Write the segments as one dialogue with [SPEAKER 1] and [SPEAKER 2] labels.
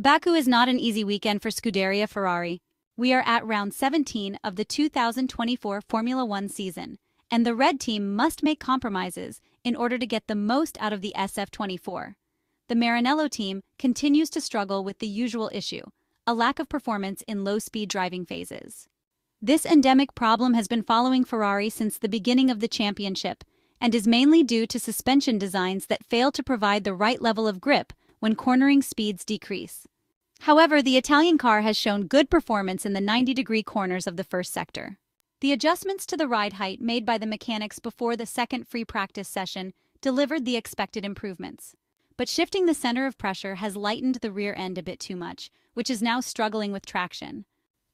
[SPEAKER 1] Baku is not an easy weekend for Scuderia Ferrari. We are at round 17 of the 2024 Formula One season, and the red team must make compromises in order to get the most out of the SF24. The Maranello team continues to struggle with the usual issue a lack of performance in low speed driving phases. This endemic problem has been following Ferrari since the beginning of the championship and is mainly due to suspension designs that fail to provide the right level of grip when cornering speeds decrease. However, the Italian car has shown good performance in the 90-degree corners of the first sector. The adjustments to the ride height made by the mechanics before the second free practice session delivered the expected improvements. But shifting the center of pressure has lightened the rear end a bit too much, which is now struggling with traction.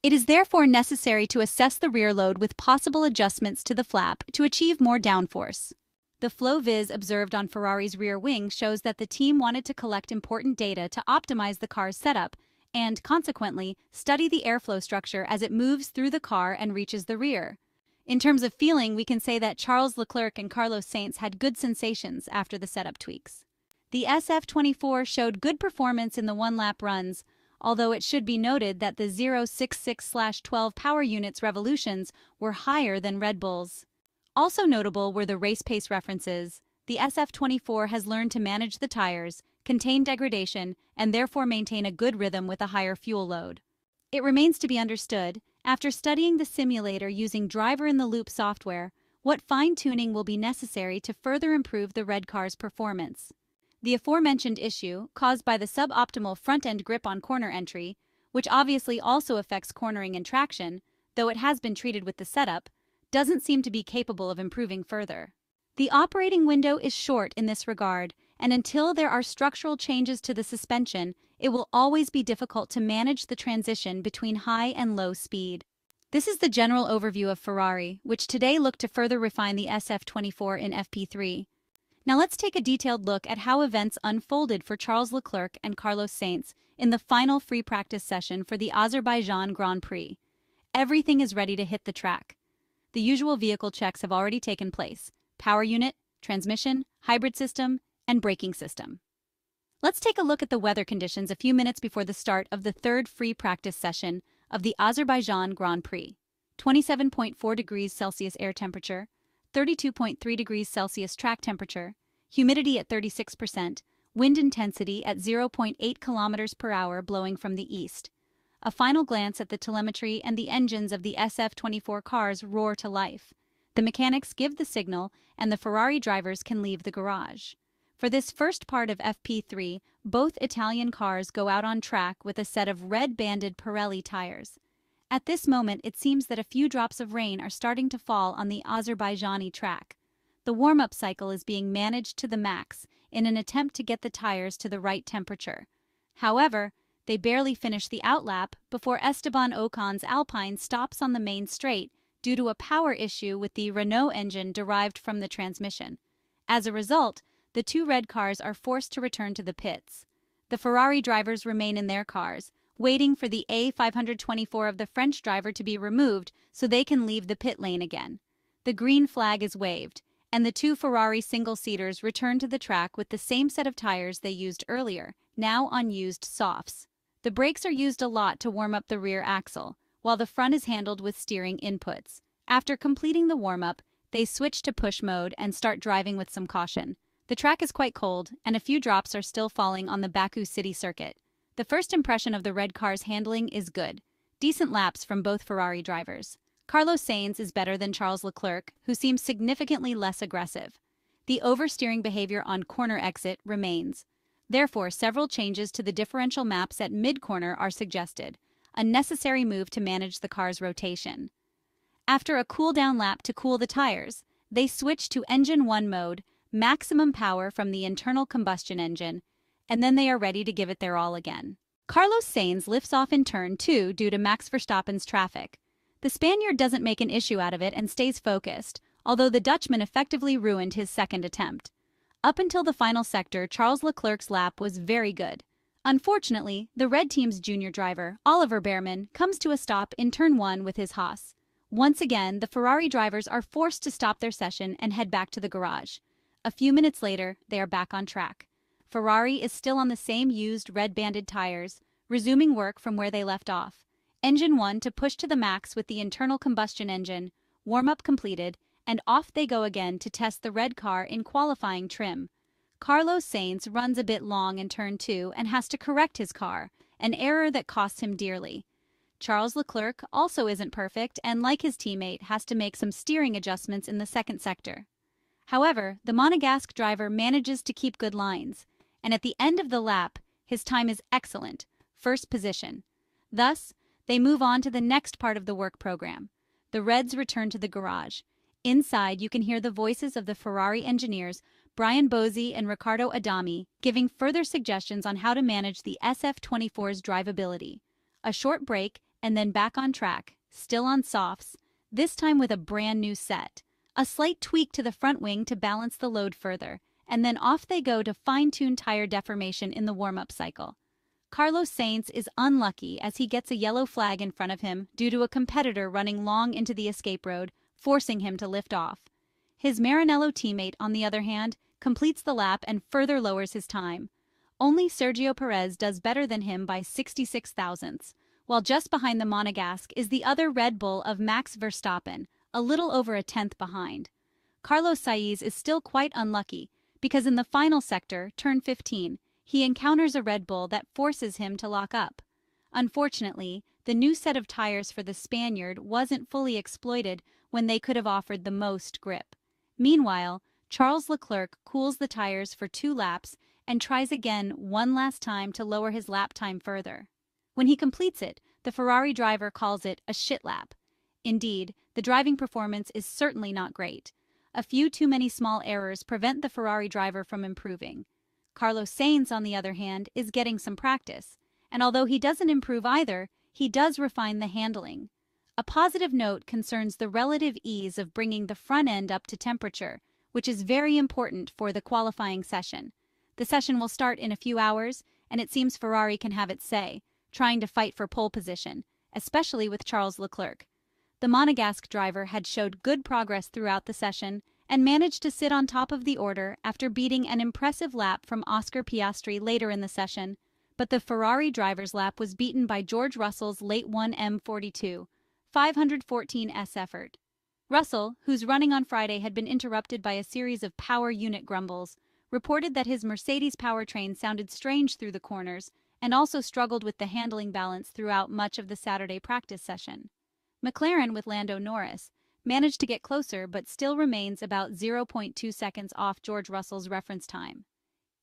[SPEAKER 1] It is therefore necessary to assess the rear load with possible adjustments to the flap to achieve more downforce. The flow viz observed on Ferrari's rear wing shows that the team wanted to collect important data to optimize the car's setup and, consequently, study the airflow structure as it moves through the car and reaches the rear. In terms of feeling, we can say that Charles Leclerc and Carlos Sainz had good sensations after the setup tweaks. The SF24 showed good performance in the one-lap runs, although it should be noted that the 066-12 power units revolutions were higher than Red Bull's. Also notable were the race pace references. The SF24 has learned to manage the tires, contain degradation, and therefore maintain a good rhythm with a higher fuel load. It remains to be understood, after studying the simulator using driver-in-the-loop software, what fine-tuning will be necessary to further improve the red car's performance. The aforementioned issue, caused by the suboptimal front-end grip on corner entry, which obviously also affects cornering and traction, though it has been treated with the setup, doesn't seem to be capable of improving further. The operating window is short in this regard, and until there are structural changes to the suspension, it will always be difficult to manage the transition between high and low speed. This is the general overview of Ferrari, which today looked to further refine the SF24 in FP3. Now let's take a detailed look at how events unfolded for Charles Leclerc and Carlos Sainz in the final free practice session for the Azerbaijan Grand Prix. Everything is ready to hit the track. The usual vehicle checks have already taken place power unit, transmission, hybrid system, and braking system. Let's take a look at the weather conditions a few minutes before the start of the third free practice session of the Azerbaijan Grand Prix. 27.4 degrees Celsius air temperature, 32.3 degrees Celsius track temperature, humidity at 36%, wind intensity at 0.8 kilometers per hour blowing from the east, a final glance at the telemetry and the engines of the SF-24 cars roar to life. The mechanics give the signal and the Ferrari drivers can leave the garage. For this first part of FP3, both Italian cars go out on track with a set of red-banded Pirelli tires. At this moment, it seems that a few drops of rain are starting to fall on the Azerbaijani track. The warm-up cycle is being managed to the max in an attempt to get the tires to the right temperature. However, they barely finish the outlap before Esteban Ocon's Alpine stops on the main straight due to a power issue with the Renault engine derived from the transmission. As a result, the two red cars are forced to return to the pits. The Ferrari drivers remain in their cars, waiting for the A524 of the French driver to be removed so they can leave the pit lane again. The green flag is waved, and the two Ferrari single-seaters return to the track with the same set of tires they used earlier, now unused softs. The brakes are used a lot to warm up the rear axle, while the front is handled with steering inputs. After completing the warm-up, they switch to push mode and start driving with some caution. The track is quite cold, and a few drops are still falling on the Baku city circuit. The first impression of the red car's handling is good. Decent laps from both Ferrari drivers. Carlos Sainz is better than Charles Leclerc, who seems significantly less aggressive. The oversteering behavior on corner exit remains. Therefore, several changes to the differential maps at mid-corner are suggested, a necessary move to manage the car's rotation. After a cool-down lap to cool the tires, they switch to Engine 1 mode, maximum power from the internal combustion engine, and then they are ready to give it their all again. Carlos Sainz lifts off in turn 2 due to Max Verstappen's traffic. The Spaniard doesn't make an issue out of it and stays focused, although the Dutchman effectively ruined his second attempt. Up until the final sector, Charles Leclerc's lap was very good. Unfortunately, the red team's junior driver, Oliver Bearman, comes to a stop in turn 1 with his Haas. Once again, the Ferrari drivers are forced to stop their session and head back to the garage. A few minutes later, they are back on track. Ferrari is still on the same used red-banded tires. resuming work from where they left off. Engine 1 to push to the max with the internal combustion engine, warm-up completed, and off they go again to test the red car in qualifying trim. Carlos Sainz runs a bit long in turn 2 and has to correct his car, an error that costs him dearly. Charles Leclerc also isn't perfect and, like his teammate, has to make some steering adjustments in the second sector. However, the Monegasque driver manages to keep good lines, and at the end of the lap, his time is excellent, first position. Thus, they move on to the next part of the work program. The Reds return to the garage. Inside, you can hear the voices of the Ferrari engineers, Bryan Bozzi and Riccardo Adami, giving further suggestions on how to manage the SF24's drivability. A short break, and then back on track, still on softs, this time with a brand new set. A slight tweak to the front wing to balance the load further, and then off they go to fine-tune tire deformation in the warm-up cycle. Carlos Sainz is unlucky as he gets a yellow flag in front of him due to a competitor running long into the escape road, forcing him to lift off. His Maranello teammate, on the other hand, completes the lap and further lowers his time. Only Sergio Perez does better than him by 66 thousandths, while just behind the Monegasque is the other Red Bull of Max Verstappen, a little over a tenth behind. Carlos Sainz is still quite unlucky because in the final sector, turn 15, he encounters a Red Bull that forces him to lock up. Unfortunately, the new set of tires for the Spaniard wasn't fully exploited when they could have offered the most grip. Meanwhile, Charles Leclerc cools the tires for two laps and tries again one last time to lower his lap time further. When he completes it, the Ferrari driver calls it a shit lap. Indeed, the driving performance is certainly not great. A few too many small errors prevent the Ferrari driver from improving. Carlos Sainz, on the other hand, is getting some practice, and although he doesn't improve either, he does refine the handling. A positive note concerns the relative ease of bringing the front end up to temperature, which is very important for the qualifying session. The session will start in a few hours, and it seems Ferrari can have its say, trying to fight for pole position, especially with Charles Leclerc. The Monegasque driver had showed good progress throughout the session and managed to sit on top of the order after beating an impressive lap from Oscar Piastri later in the session, but the Ferrari driver's lap was beaten by George Russell's late 1M42, 514s effort. Russell, whose running on Friday had been interrupted by a series of power unit grumbles, reported that his Mercedes powertrain sounded strange through the corners and also struggled with the handling balance throughout much of the Saturday practice session. McLaren with Lando Norris managed to get closer but still remains about 0.2 seconds off George Russell's reference time.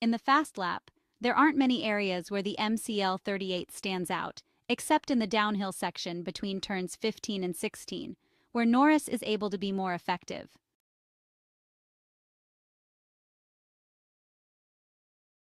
[SPEAKER 1] In the fast lap, there aren't many areas where the MCL 38 stands out, except in the downhill section between turns 15 and 16, where Norris is able to be more effective.